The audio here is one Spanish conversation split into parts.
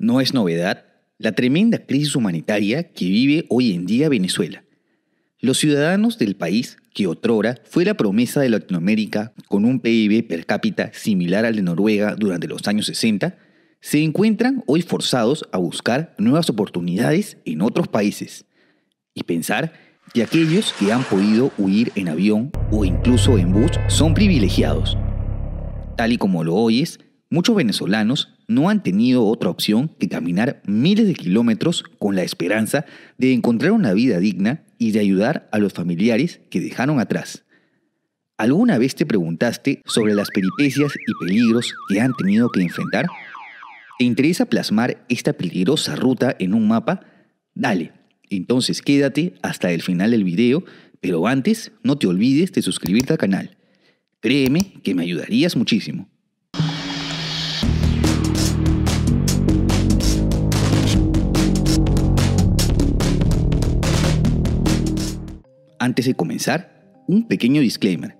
No es novedad la tremenda crisis humanitaria que vive hoy en día Venezuela. Los ciudadanos del país, que otrora fue la promesa de Latinoamérica con un PIB per cápita similar al de Noruega durante los años 60, se encuentran hoy forzados a buscar nuevas oportunidades en otros países y pensar que aquellos que han podido huir en avión o incluso en bus son privilegiados. Tal y como lo oyes, muchos venezolanos no han tenido otra opción que caminar miles de kilómetros con la esperanza de encontrar una vida digna y de ayudar a los familiares que dejaron atrás. ¿Alguna vez te preguntaste sobre las peripecias y peligros que han tenido que enfrentar? ¿Te interesa plasmar esta peligrosa ruta en un mapa? Dale, entonces quédate hasta el final del video, pero antes no te olvides de suscribirte al canal. Créeme que me ayudarías muchísimo. Antes de comenzar, un pequeño disclaimer.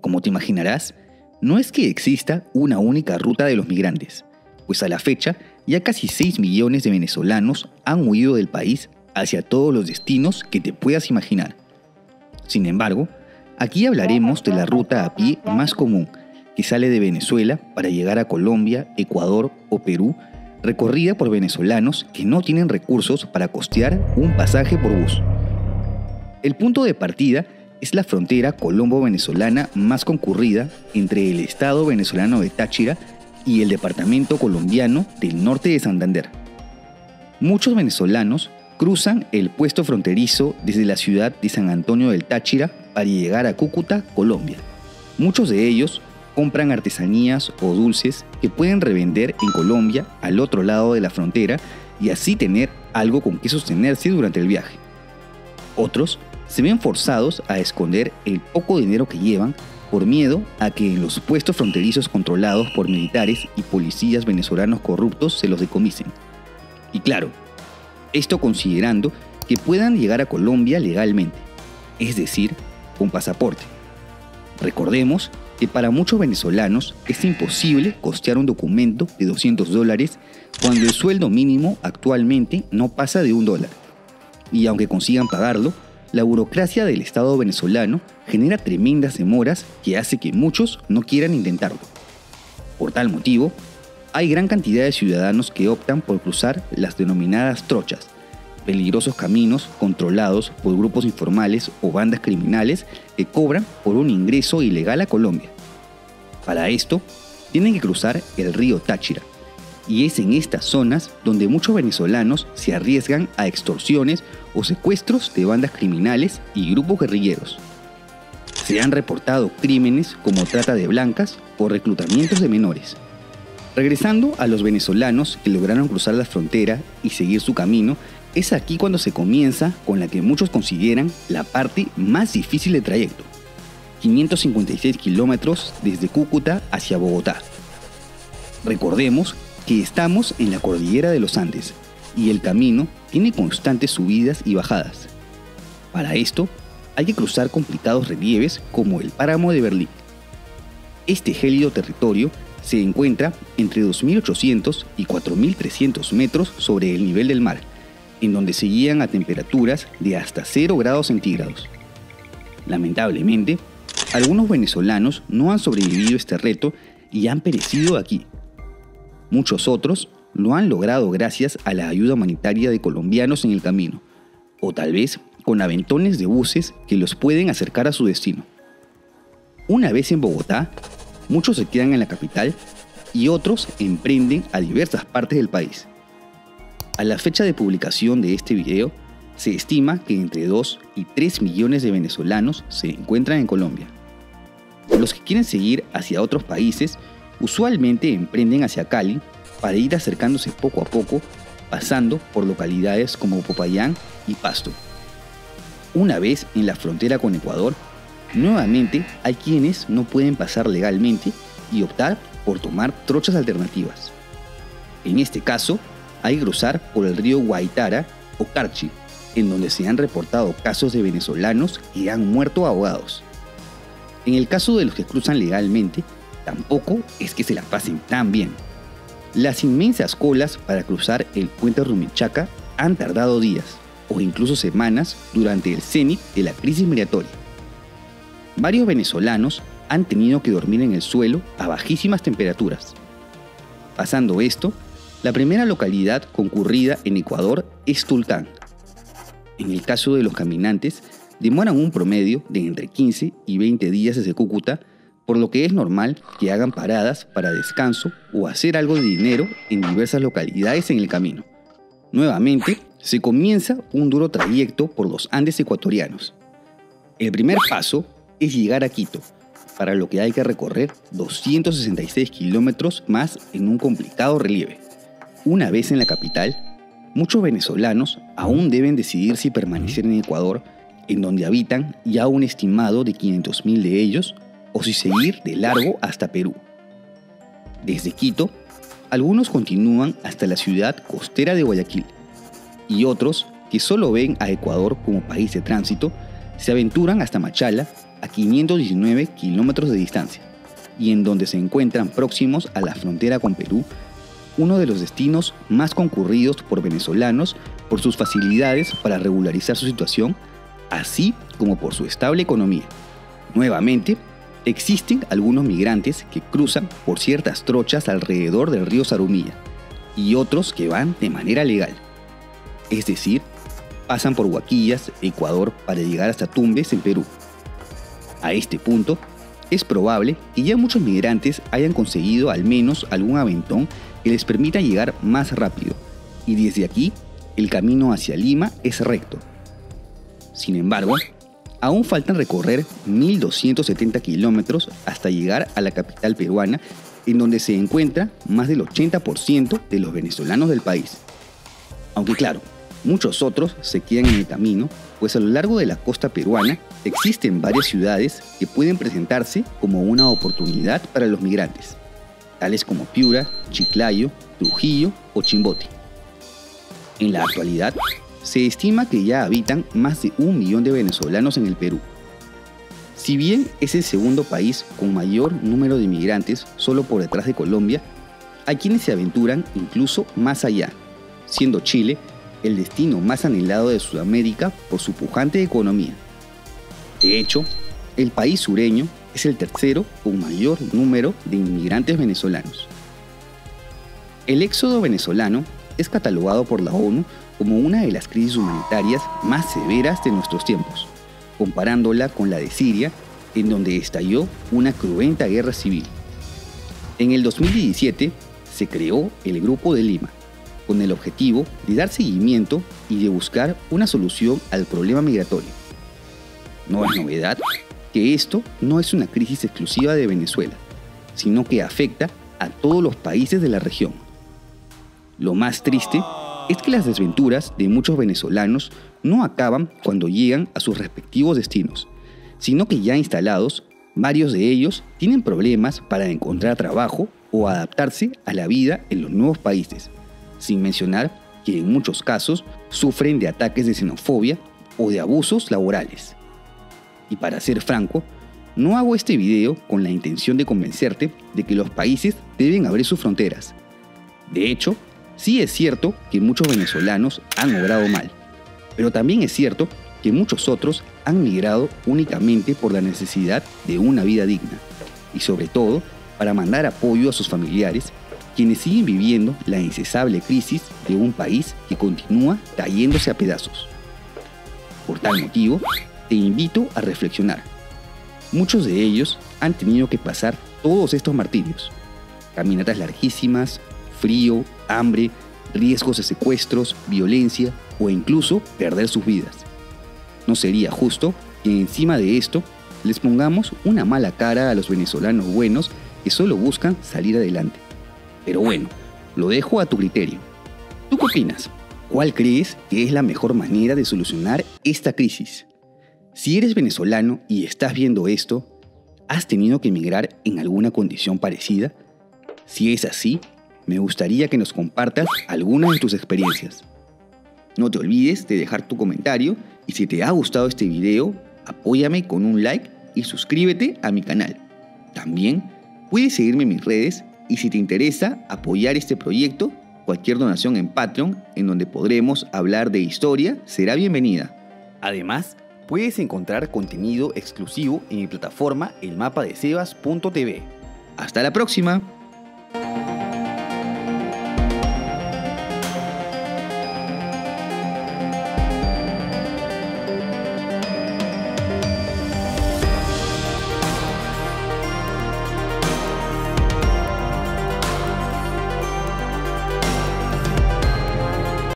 Como te imaginarás, no es que exista una única ruta de los migrantes, pues a la fecha ya casi 6 millones de venezolanos han huido del país hacia todos los destinos que te puedas imaginar. Sin embargo, aquí hablaremos de la ruta a pie más común, que sale de Venezuela para llegar a Colombia, Ecuador o Perú, recorrida por venezolanos que no tienen recursos para costear un pasaje por bus. El punto de partida es la frontera colombo-venezolana más concurrida entre el estado venezolano de Táchira y el departamento colombiano del norte de Santander. Muchos venezolanos cruzan el puesto fronterizo desde la ciudad de San Antonio del Táchira para llegar a Cúcuta, Colombia. Muchos de ellos compran artesanías o dulces que pueden revender en Colombia al otro lado de la frontera y así tener algo con que sostenerse durante el viaje. Otros se ven forzados a esconder el poco dinero que llevan por miedo a que en los puestos fronterizos controlados por militares y policías venezolanos corruptos se los decomisen. Y claro, esto considerando que puedan llegar a Colombia legalmente, es decir, con pasaporte. Recordemos que para muchos venezolanos es imposible costear un documento de 200 dólares cuando el sueldo mínimo actualmente no pasa de un dólar. Y aunque consigan pagarlo, la burocracia del Estado venezolano genera tremendas demoras que hace que muchos no quieran intentarlo. Por tal motivo, hay gran cantidad de ciudadanos que optan por cruzar las denominadas trochas, peligrosos caminos controlados por grupos informales o bandas criminales que cobran por un ingreso ilegal a Colombia. Para esto, tienen que cruzar el río Táchira, y es en estas zonas donde muchos venezolanos se arriesgan a extorsiones o secuestros de bandas criminales y grupos guerrilleros. Se han reportado crímenes como trata de blancas o reclutamientos de menores. Regresando a los venezolanos que lograron cruzar la frontera y seguir su camino, es aquí cuando se comienza con la que muchos consideran la parte más difícil del trayecto. 556 kilómetros desde Cúcuta hacia Bogotá. Recordemos que estamos en la cordillera de los Andes y el camino tiene constantes subidas y bajadas. Para esto, hay que cruzar complicados relieves como el páramo de Berlín. Este gélido territorio se encuentra entre 2.800 y 4.300 metros sobre el nivel del mar, en donde se guían a temperaturas de hasta 0 grados centígrados. Lamentablemente, algunos venezolanos no han sobrevivido a este reto y han perecido aquí, Muchos otros lo han logrado gracias a la ayuda humanitaria de colombianos en el camino, o tal vez con aventones de buses que los pueden acercar a su destino. Una vez en Bogotá, muchos se quedan en la capital y otros emprenden a diversas partes del país. A la fecha de publicación de este video, se estima que entre 2 y 3 millones de venezolanos se encuentran en Colombia. Los que quieren seguir hacia otros países Usualmente emprenden hacia Cali para ir acercándose poco a poco, pasando por localidades como Popayán y Pasto. Una vez en la frontera con Ecuador, nuevamente hay quienes no pueden pasar legalmente y optar por tomar trochas alternativas. En este caso, hay cruzar por el río Guaitara o Carchi, en donde se han reportado casos de venezolanos que han muerto ahogados. En el caso de los que cruzan legalmente, tampoco es que se la pasen tan bien. Las inmensas colas para cruzar el puente Rumichaca han tardado días o incluso semanas durante el cenit de la crisis migratoria. Varios venezolanos han tenido que dormir en el suelo a bajísimas temperaturas. Pasando esto, la primera localidad concurrida en Ecuador es Tulcán. En el caso de los caminantes, demoran un promedio de entre 15 y 20 días desde Cúcuta por lo que es normal que hagan paradas para descanso o hacer algo de dinero en diversas localidades en el camino. Nuevamente, se comienza un duro trayecto por los Andes ecuatorianos. El primer paso es llegar a Quito, para lo que hay que recorrer 266 kilómetros más en un complicado relieve. Una vez en la capital, muchos venezolanos aún deben decidir si permanecer en Ecuador, en donde habitan ya un estimado de 500.000 de ellos, o si seguir de largo hasta Perú. Desde Quito, algunos continúan hasta la ciudad costera de Guayaquil y otros, que solo ven a Ecuador como país de tránsito, se aventuran hasta Machala a 519 kilómetros de distancia y en donde se encuentran próximos a la frontera con Perú, uno de los destinos más concurridos por venezolanos por sus facilidades para regularizar su situación, así como por su estable economía. Nuevamente, Existen algunos migrantes que cruzan por ciertas trochas alrededor del río Sarumilla y otros que van de manera legal. Es decir, pasan por Huaquillas, Ecuador, para llegar hasta Tumbes, en Perú. A este punto, es probable que ya muchos migrantes hayan conseguido al menos algún aventón que les permita llegar más rápido, y desde aquí el camino hacia Lima es recto. Sin embargo, aún faltan recorrer 1.270 kilómetros hasta llegar a la capital peruana, en donde se encuentra más del 80% de los venezolanos del país. Aunque claro, muchos otros se quedan en el camino, pues a lo largo de la costa peruana existen varias ciudades que pueden presentarse como una oportunidad para los migrantes, tales como Piura, Chiclayo, Trujillo o Chimbote. En la actualidad, se estima que ya habitan más de un millón de venezolanos en el Perú. Si bien es el segundo país con mayor número de inmigrantes solo por detrás de Colombia, hay quienes se aventuran incluso más allá, siendo Chile el destino más anhelado de Sudamérica por su pujante economía. De hecho, el país sureño es el tercero con mayor número de inmigrantes venezolanos. El éxodo venezolano es catalogado por la ONU como una de las crisis humanitarias más severas de nuestros tiempos, comparándola con la de Siria, en donde estalló una cruenta guerra civil. En el 2017 se creó el Grupo de Lima, con el objetivo de dar seguimiento y de buscar una solución al problema migratorio. No es novedad que esto no es una crisis exclusiva de Venezuela, sino que afecta a todos los países de la región. Lo más triste es que las desventuras de muchos venezolanos no acaban cuando llegan a sus respectivos destinos, sino que ya instalados, varios de ellos tienen problemas para encontrar trabajo o adaptarse a la vida en los nuevos países, sin mencionar que en muchos casos sufren de ataques de xenofobia o de abusos laborales. Y para ser franco, no hago este video con la intención de convencerte de que los países deben abrir sus fronteras. De hecho, Sí es cierto que muchos venezolanos han obrado mal, pero también es cierto que muchos otros han migrado únicamente por la necesidad de una vida digna y sobre todo para mandar apoyo a sus familiares, quienes siguen viviendo la incesable crisis de un país que continúa cayéndose a pedazos. Por tal motivo, te invito a reflexionar. Muchos de ellos han tenido que pasar todos estos martirios. Caminatas larguísimas, frío, hambre, riesgos de secuestros, violencia o incluso perder sus vidas. No sería justo que encima de esto les pongamos una mala cara a los venezolanos buenos que solo buscan salir adelante. Pero bueno, lo dejo a tu criterio. ¿Tú qué opinas? ¿Cuál crees que es la mejor manera de solucionar esta crisis? Si eres venezolano y estás viendo esto, ¿has tenido que emigrar en alguna condición parecida? Si es así, me gustaría que nos compartas algunas de tus experiencias. No te olvides de dejar tu comentario y si te ha gustado este video, apóyame con un like y suscríbete a mi canal. También puedes seguirme en mis redes y si te interesa apoyar este proyecto, cualquier donación en Patreon en donde podremos hablar de historia será bienvenida. Además, puedes encontrar contenido exclusivo en mi plataforma elmapadecebas.tv. Hasta la próxima.